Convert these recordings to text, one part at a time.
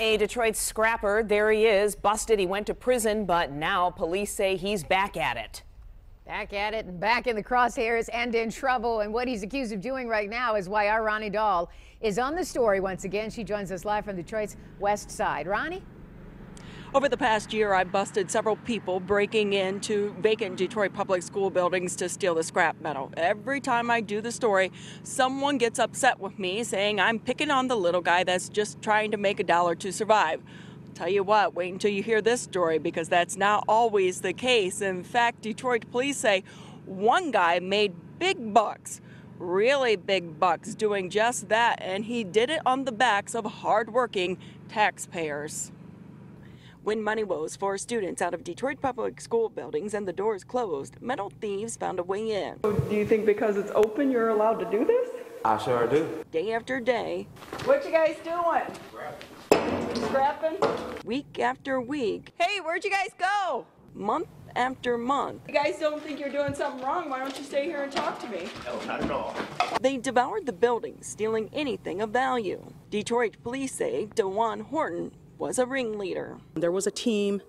A Detroit scrapper, there he is, busted. He went to prison, but now police say he's back at it. Back at it and back in the crosshairs and in trouble. And what he's accused of doing right now is why our Ronnie Dahl is on the story once again. She joins us live from Detroit's west side. Ronnie? Over the past year, I've busted several people breaking into vacant Detroit public school buildings to steal the scrap metal. Every time I do the story, someone gets upset with me saying I'm picking on the little guy that's just trying to make a dollar to survive. Tell you what, wait until you hear this story because that's not always the case. In fact, Detroit police say one guy made big bucks really big bucks doing just that, and he did it on the backs of hardworking taxpayers. When money woes forced students out of Detroit public school buildings and the doors closed, metal thieves found a way in. Do you think because it's open you're allowed to do this? I sure do. Day after day. What you guys doing? Scrapping. Week after week. Hey, where'd you guys go? Month after month. You guys don't think you're doing something wrong, why don't you stay here and talk to me? No, not at all. They devoured the building, stealing anything of value. Detroit police say DeJuan Horton was a ringleader. There was a team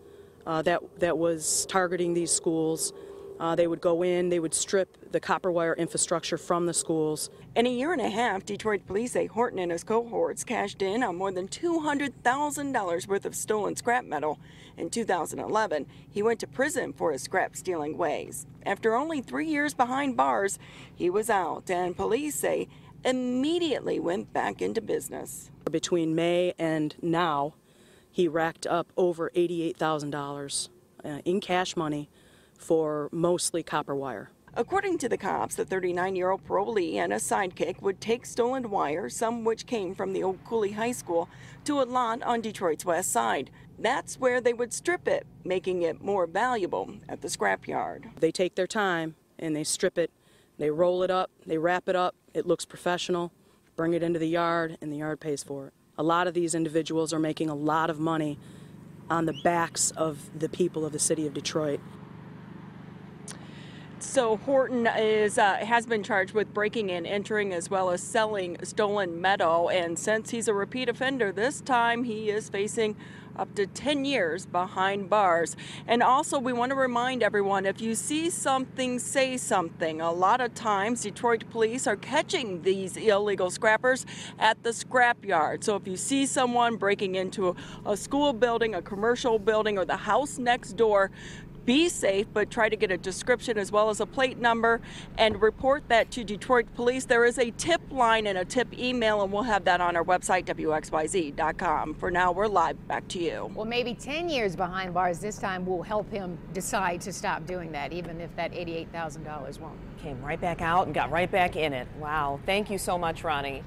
uh, that, that was targeting these schools. Uh, they would go in, they would strip the copper wire infrastructure from the schools. In a year and a half, Detroit police say Horton and his cohorts cashed in on more than $200,000 worth of stolen scrap metal. In 2011, he went to prison for his scrap stealing ways. After only three years behind bars, he was out, and police say immediately went back into business. Between May and now, he racked up over $88,000 uh, in cash money for mostly copper wire. According to the cops, the 39 year old parolee and a sidekick would take stolen wire, some which came from the old Cooley High School, to a lot on Detroit's west side. That's where they would strip it, making it more valuable at the scrapyard. They take their time and they strip it, they roll it up, they wrap it up, it looks professional, bring it into the yard, and the yard pays for it. A lot of these individuals are making a lot of money on the backs of the people of the city of Detroit. So Horton is uh, has been charged with breaking and entering as well as selling stolen metal, and since he's a repeat offender, this time he is facing up to 10 years behind bars. And also, we want to remind everyone if you see something, say something. A lot of times, Detroit police are catching these illegal scrappers at the scrapyard. So if you see someone breaking into a, a school building, a commercial building, or the house next door, be safe, but try to get a description as well as a plate number and report that to Detroit Police. There is a tip line and a tip email, and we'll have that on our website, WXYZ.com. For now, we're live. Back to you. Well, maybe 10 years behind bars this time will help him decide to stop doing that, even if that $88,000 won't. Came right back out and got right back in it. Wow. Thank you so much, Ronnie.